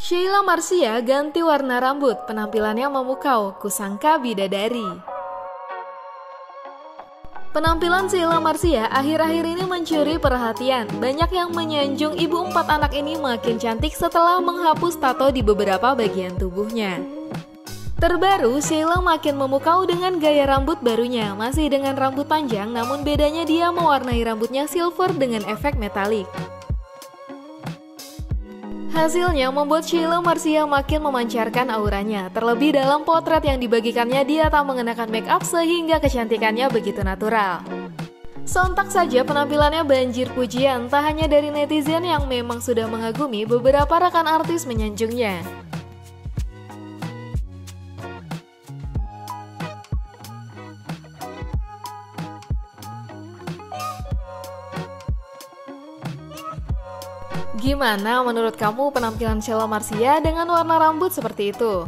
Sheila Marcia ganti warna rambut, penampilannya memukau, kusangka bidadari. Penampilan Sheila Marcia akhir-akhir ini mencuri perhatian. Banyak yang menyanjung ibu empat anak ini makin cantik setelah menghapus tato di beberapa bagian tubuhnya. Terbaru, Sheila makin memukau dengan gaya rambut barunya. Masih dengan rambut panjang, namun bedanya dia mewarnai rambutnya silver dengan efek metalik. Hasilnya membuat Sheila Marcia makin memancarkan auranya. Terlebih dalam potret yang dibagikannya dia tak mengenakan make up sehingga kecantikannya begitu natural. Sontak saja penampilannya banjir pujian, tak hanya dari netizen yang memang sudah mengagumi, beberapa rekan artis menyanjungnya. Gimana menurut kamu penampilan Sheila Marcia dengan warna rambut seperti itu?